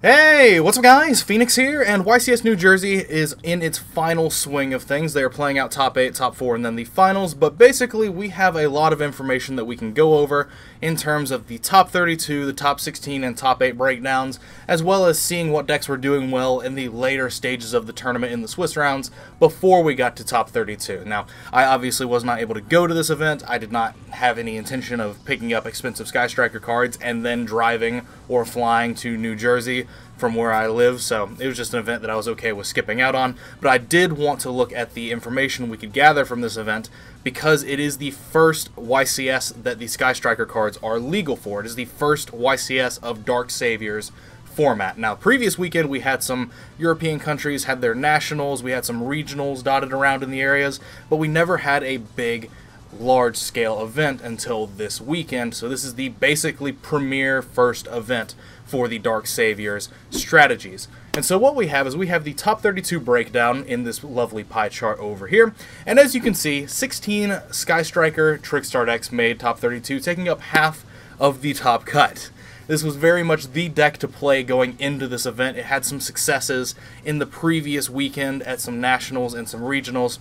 Hey, what's up guys? Phoenix here, and YCS New Jersey is in its final swing of things. They are playing out top 8, top 4, and then the finals, but basically we have a lot of information that we can go over in terms of the top 32, the top 16, and top 8 breakdowns, as well as seeing what decks were doing well in the later stages of the tournament in the Swiss rounds before we got to top 32. Now, I obviously was not able to go to this event. I did not have any intention of picking up expensive Sky Striker cards and then driving or flying to New Jersey from where I live, so it was just an event that I was okay with skipping out on. But I did want to look at the information we could gather from this event because it is the first YCS that the Sky Striker cards are legal for. It is the first YCS of Dark Saviors format. Now, previous weekend we had some European countries had their nationals, we had some regionals dotted around in the areas, but we never had a big large scale event until this weekend. So this is the basically premier first event for the Dark Saviors strategies. And so what we have is we have the top 32 breakdown in this lovely pie chart over here. And as you can see, 16 Sky Striker Trickstar decks made top 32, taking up half of the top cut. This was very much the deck to play going into this event. It had some successes in the previous weekend at some nationals and some regionals.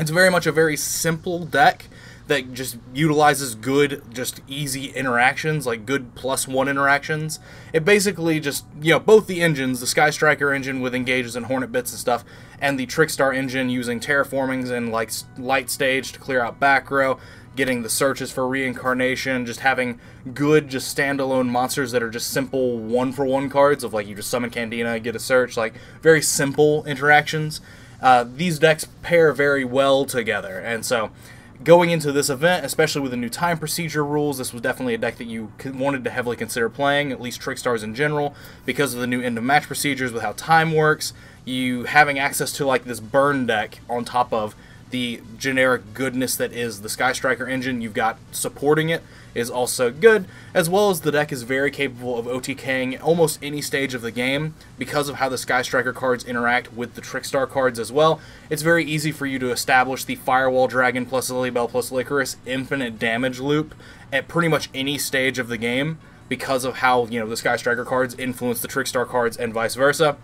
It's very much a very simple deck that just utilizes good, just easy interactions, like good plus one interactions. It basically just, you know, both the engines, the Sky Striker engine with engages and Hornet bits and stuff, and the Trickstar engine using terraformings and like light stage to clear out back row, getting the searches for reincarnation, just having good, just standalone monsters that are just simple one for one cards of like you just summon Candina, get a search, like very simple interactions. Uh, these decks pair very well together, and so going into this event, especially with the new time procedure rules, this was definitely a deck that you wanted to heavily consider playing, at least Trickstars in general, because of the new end of match procedures with how time works, you having access to like this burn deck on top of the generic goodness that is the Sky Striker engine you've got supporting it is also good, as well as the deck is very capable of OTKing almost any stage of the game because of how the Sky Striker cards interact with the Trickstar cards as well. It's very easy for you to establish the Firewall Dragon plus Lilybell plus Lycoris infinite damage loop at pretty much any stage of the game because of how, you know, the Sky Striker cards influence the Trickstar cards and vice versa.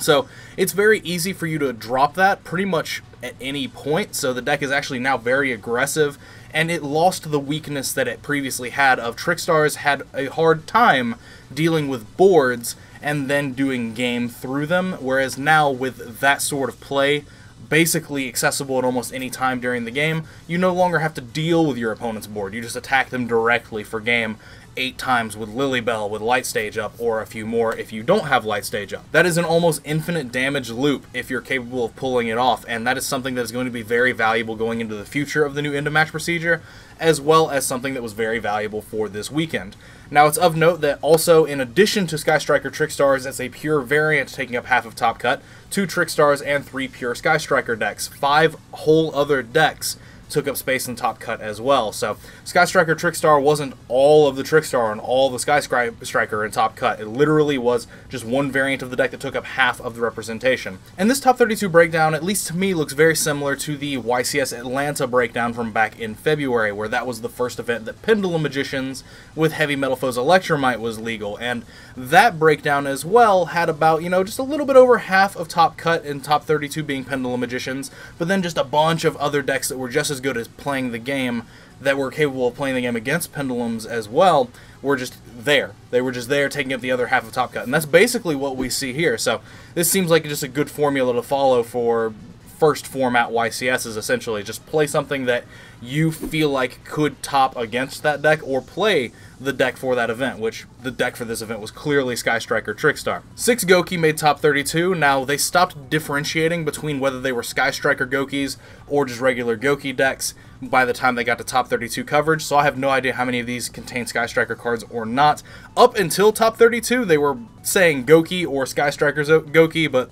So it's very easy for you to drop that pretty much at any point. So the deck is actually now very aggressive, and it lost the weakness that it previously had of Trickstars had a hard time dealing with boards and then doing game through them, whereas now with that sort of play, basically accessible at almost any time during the game, you no longer have to deal with your opponent's board. You just attack them directly for game, eight times with Lilybell with Light Stage up, or a few more if you don't have Light Stage up. That is an almost infinite damage loop if you're capable of pulling it off, and that is something that is going to be very valuable going into the future of the new end of match procedure, as well as something that was very valuable for this weekend. Now, it's of note that also, in addition to Sky Striker Trickstars as a pure variant taking up half of Top Cut, two Trickstars and three pure Sky Striker decks, five whole other decks took up space in Top Cut as well. So Sky Striker Trickstar wasn't all of the Trickstar and all the Sky Striker in Top Cut. It literally was just one variant of the deck that took up half of the representation. And this Top 32 breakdown, at least to me, looks very similar to the YCS Atlanta breakdown from back in February, where that was the first event that Pendulum Magicians with Heavy Metal Foes Electrumite was legal. And that breakdown as well had about, you know, just a little bit over half of Top Cut and Top 32 being Pendulum Magicians, but then just a bunch of other decks that were just as as good as playing the game that were capable of playing the game against pendulums as well were just there. They were just there taking up the other half of Top Cut. And that's basically what we see here. So this seems like just a good formula to follow for first format YCS is essentially just play something that you feel like could top against that deck or play the deck for that event, which the deck for this event was clearly Sky Striker Trickstar. Six Gouki made top 32. Now, they stopped differentiating between whether they were Sky Striker Goukis or just regular Gouki decks by the time they got to top 32 coverage, so I have no idea how many of these contain Sky Striker cards or not. Up until top 32, they were saying Gouki or Sky Striker's Gouki, but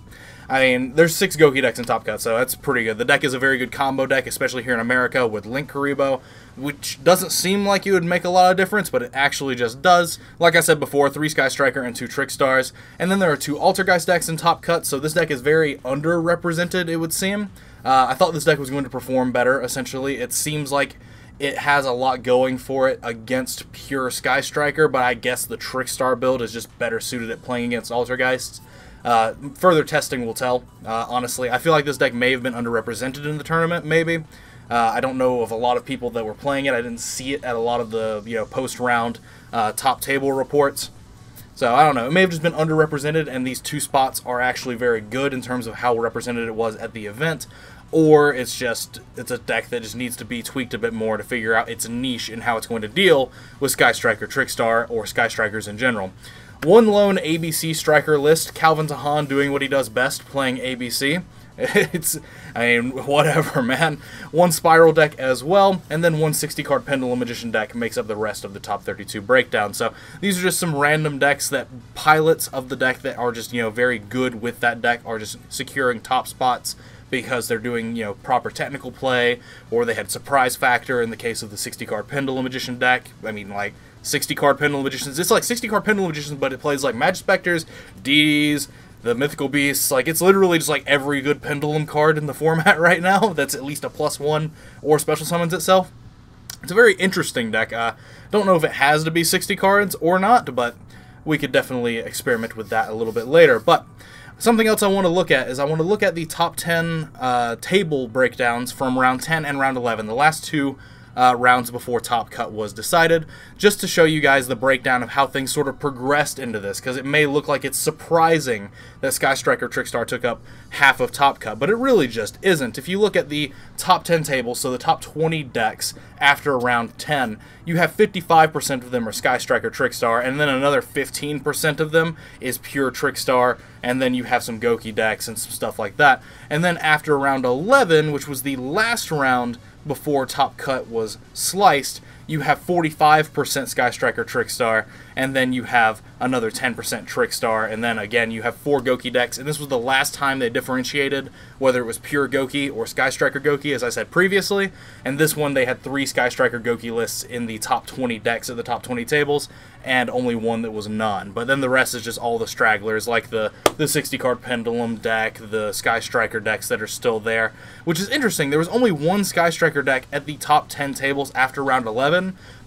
I mean, there's six Gouki decks in Top Cut, so that's pretty good. The deck is a very good combo deck, especially here in America with Linkuriboh, which doesn't seem like it would make a lot of difference, but it actually just does. Like I said before, three Sky Striker and two Trick Stars. And then there are two Altergeist decks in Top Cut, so this deck is very underrepresented, it would seem. Uh, I thought this deck was going to perform better, essentially. It seems like it has a lot going for it against pure Sky Striker, but I guess the Trickstar build is just better suited at playing against Altergeists. Uh, further testing will tell. Uh, honestly, I feel like this deck may have been underrepresented in the tournament. Maybe uh, I don't know of a lot of people that were playing it. I didn't see it at a lot of the you know post round uh, top table reports. So I don't know. It may have just been underrepresented, and these two spots are actually very good in terms of how represented it was at the event. Or it's just it's a deck that just needs to be tweaked a bit more to figure out its niche and how it's going to deal with Sky Striker Trickstar or Sky Strikers in general. One lone ABC striker list, Calvin Tahan doing what he does best, playing ABC. It's, I mean, whatever, man. One SPYRAL deck as well, and then one 60 card Pendulum Magician deck makes up the rest of the top 32 breakdown. So these are just some random decks that pilots of the deck that are just, you know, very good with that deck are just securing top spots because they're doing, you know, proper technical play, or they had surprise factor in the case of the 60 card Pendulum Magician deck. I mean, like, 60 card Pendulum Magicians. It's like 60 card Pendulum Magicians, but it plays like Majespecters, D's, the Mythical Beasts. Like, it's literally just like every good Pendulum card in the format right now that's at least a plus one or special summons itself. It's a very interesting deck. Uh, don't know if it has to be 60 cards or not, but we could definitely experiment with that a little bit later. But something else I want to look at is I want to look at the top 10 uh, table breakdowns from round 10 and round 11. The last two uh, rounds before Top Cut was decided, just to show you guys the breakdown of how things sort of progressed into this, because it may look like it's surprising that Sky Striker Trickstar took up half of Top Cut, but it really just isn't. If you look at the top 10 table, so the top 20 decks after round 10, you have 55% of them are Sky Striker Trickstar, and then another 15% of them is pure Trickstar, and then you have some Gouki decks and some stuff like that. And then after round 11, which was the last round before Top Cut was sliced, you have 45% Sky Striker Trickstar, and then you have another 10% Trickstar, and then again you have four Gouki decks, and this was the last time they differentiated whether it was pure Gouki or Sky Striker Gouki, as I said previously, and this one they had three Sky Striker Gouki lists in the top 20 decks at the top 20 tables, and only one that was none. But then the rest is just all the stragglers, like the, the 60 card Pendulum deck, the Sky Striker decks that are still there, which is interesting. There was only one Sky Striker deck at the top 10 tables after round 11,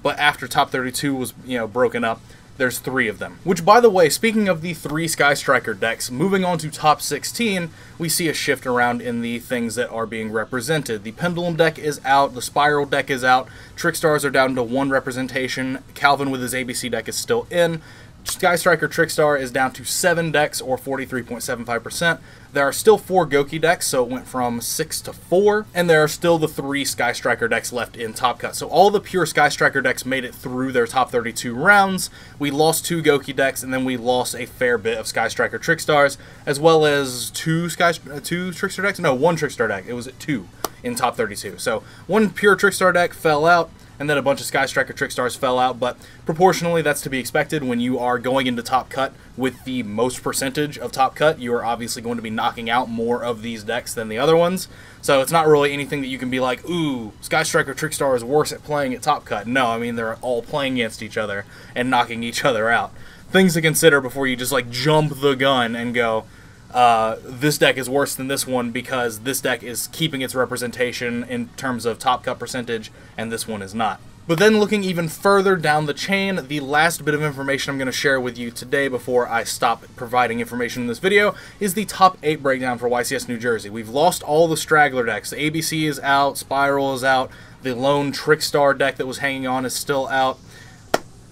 but after top 32 was, you know, broken up, there's three of them. Which, by the way, speaking of the three Sky Striker decks, moving on to top 16, we see a shift around in the things that are being represented. The Pendulum deck is out, the SPYRAL deck is out, Trickstars are down to one representation, Calvin with his ABC deck is still in, Sky Striker Trickstar is down to 7 decks, or 43.75%. There are still 4 Gouki decks, so it went from 6 to 4, and there are still the 3 Sky Striker decks left in Top Cut. So all the pure Sky Striker decks made it through their top 32 rounds. We lost 2 Gouki decks, and then we lost a fair bit of Sky Striker Trickstars, as well as 2 Sky uh, two Trickstar decks? No, 1 Trickstar deck. It was 2 in top 32. So one pure Trickstar deck fell out, and then a bunch of Sky Striker Trickstars fell out, but proportionally that's to be expected when you are going into Top Cut with the most percentage of Top Cut. You are obviously going to be knocking out more of these decks than the other ones, so it's not really anything that you can be like, ooh, Sky Striker Trickstar is worse at playing at Top Cut. No, I mean, they're all playing against each other and knocking each other out. Things to consider before you just like jump the gun and go, uh, this deck is worse than this one because this deck is keeping its representation in terms of top cut percentage, and this one is not. But then looking even further down the chain, the last bit of information I'm going to share with you today before I stop providing information in this video is the top 8 breakdown for YCS New Jersey. We've lost all the straggler decks. The ABC is out, SPYRAL is out, the lone Trickstar deck that was hanging on is still out.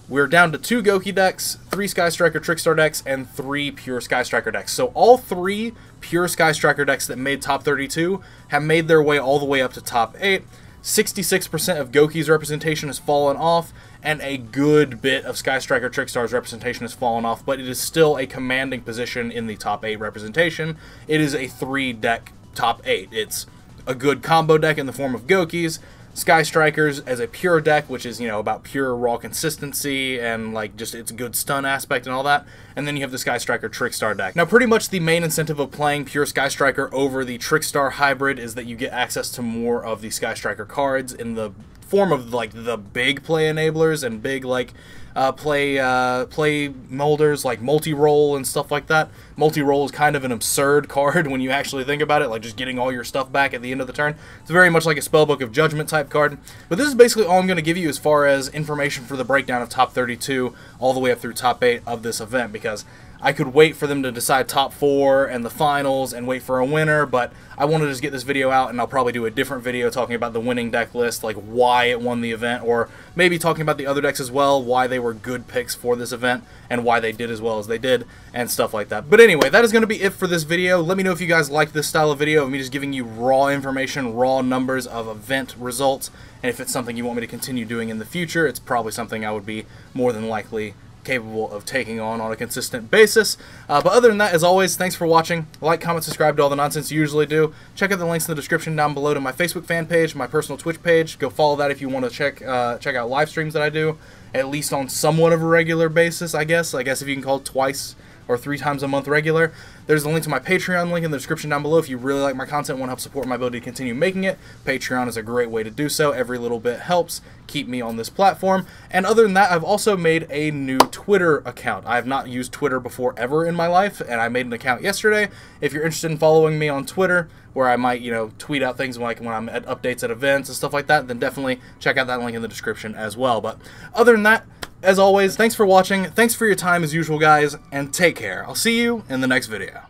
We're down to two Gouki decks, three Sky Striker Trickstar decks, and three pure Sky Striker decks. So all three pure Sky Striker decks that made top 32 have made their way all the way up to top 8. 66% of Gouki's representation has fallen off, and a good bit of Sky Striker Trickstar's representation has fallen off, but it is still a commanding position in the top 8 representation. It is a 3 deck top 8. It's a good combo deck in the form of Goukis, Sky Strikers as a pure deck, which is, you know, about pure raw consistency and, like, just its good stun aspect and all that. And then you have the Sky Striker Trickstar deck. Now, pretty much the main incentive of playing pure Sky Striker over the Trickstar hybrid is that you get access to more of the Sky Striker cards in the form of like the big play enablers and big like uh, play uh, play molders like multirole and stuff like that. Multirole is kind of an absurd card when you actually think about it, like just getting all your stuff back at the end of the turn. It's very much like a Spellbook of Judgment type card. But this is basically all I'm going to give you as far as information for the breakdown of top 32 all the way up through top 8 of this event because I could wait for them to decide top four and the finals and wait for a winner, but I wanted to just get this video out and I'll probably do a different video talking about the winning deck list, like why it won the event, or maybe talking about the other decks as well, why they were good picks for this event, and why they did as well as they did, and stuff like that. But anyway, that is going to be it for this video. Let me know if you guys like this style of video of me just giving you raw information, raw numbers of event results, and if it's something you want me to continue doing in the future, it's probably something I would be more than likely capable of taking on on a consistent basis. Uh, but other than that, as always, thanks for watching. Like, comment, subscribe to all the nonsense you usually do. Check out the links in the description down below to my Facebook fan page, my personal Twitch page. Go follow that if you want to check uh, check out live streams that I do, at least on somewhat of a regular basis, I guess. I guess if you can call twice or three times a month regular. There's a link to my Patreon link in the description down below if you really like my content and want to help support my ability to continue making it. Patreon is a great way to do so. Every little bit helps keep me on this platform. And other than that, I've also made a new Twitter account. I have not used Twitter before ever in my life, and I made an account yesterday. If you're interested in following me on Twitter, where I might, you know, tweet out things like when I'm at updates at events and stuff like that, then definitely check out that link in the description as well. But other than that, as always, thanks for watching, thanks for your time as usual, guys, and take care. I'll see you in the next video.